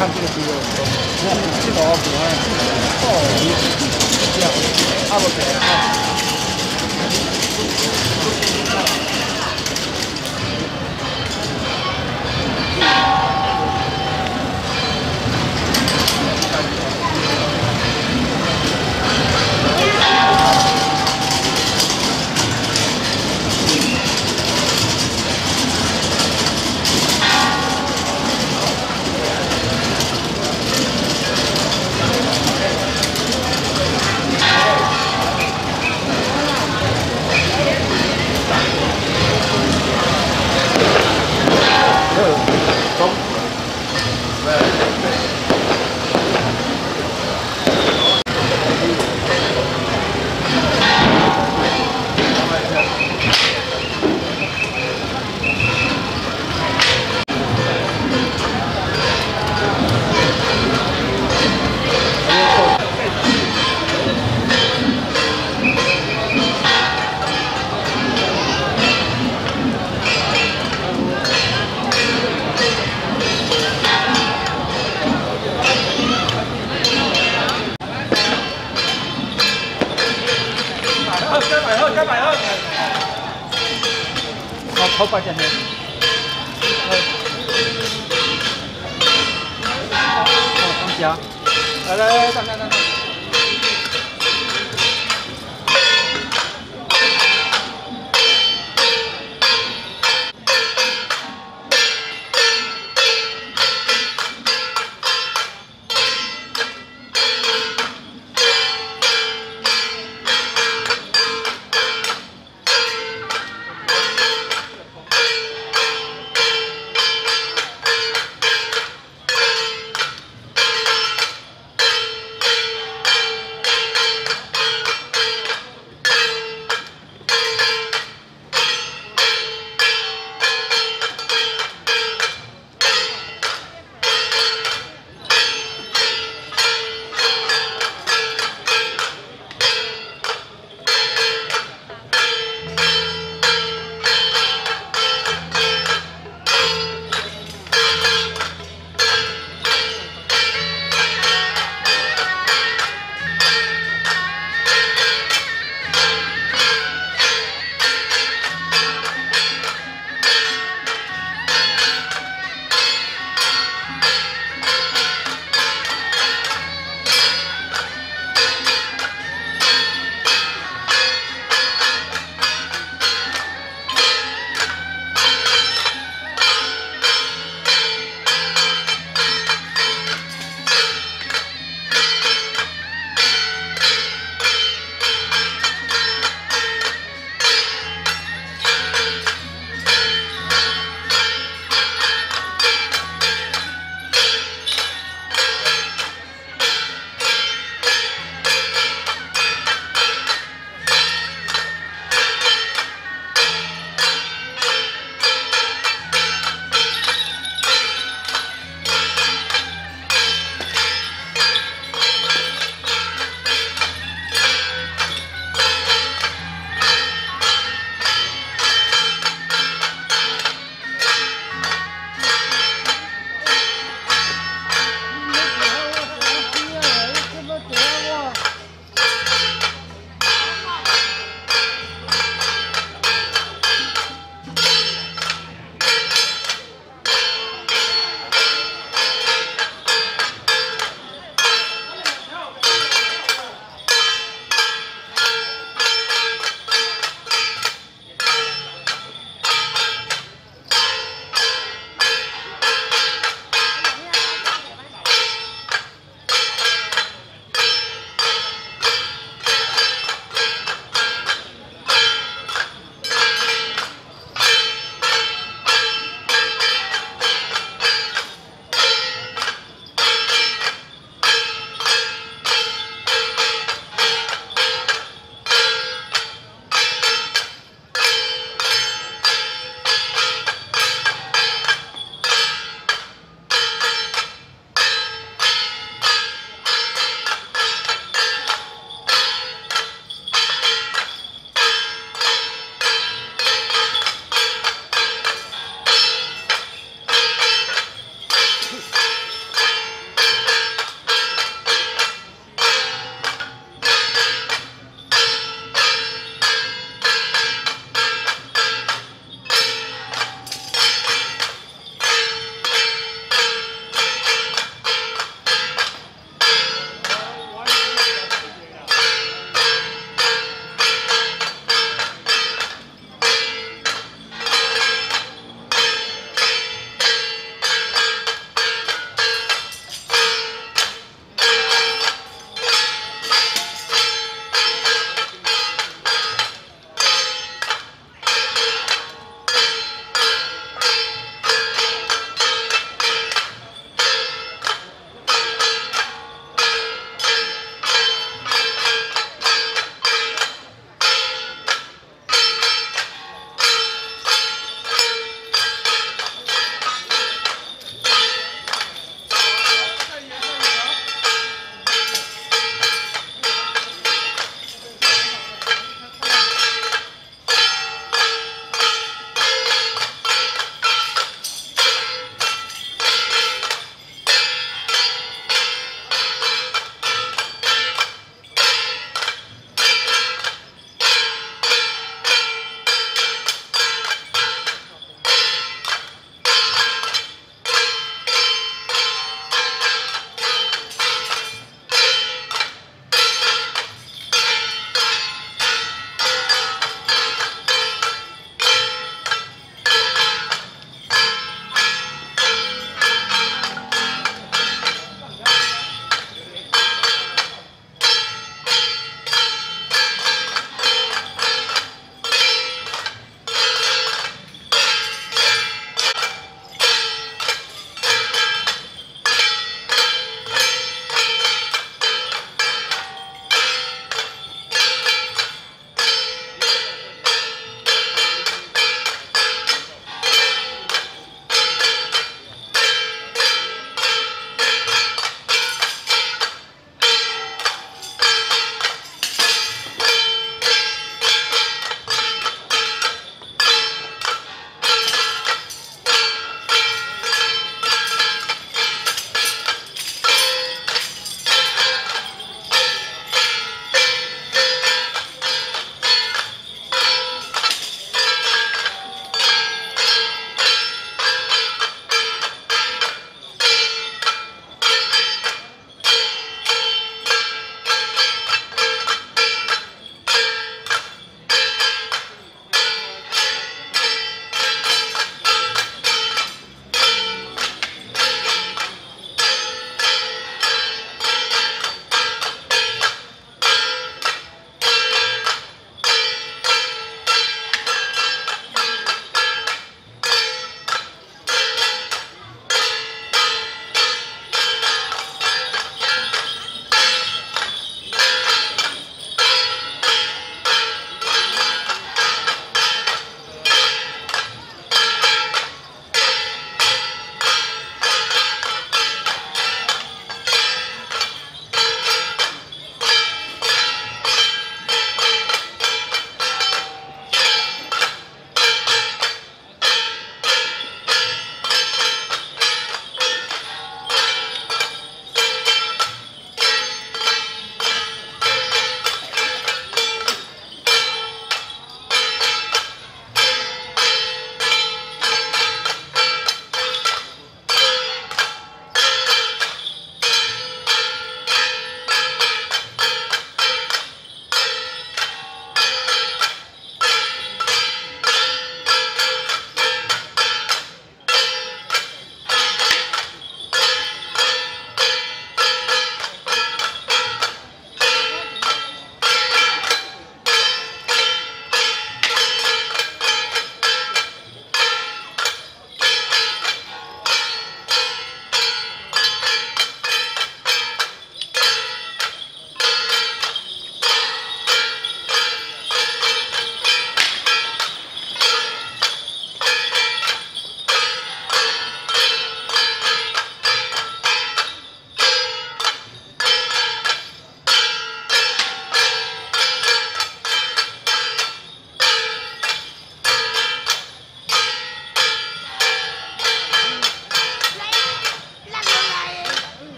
看这个猪肉，这个我喜欢。哦，这样，差不多啊。 我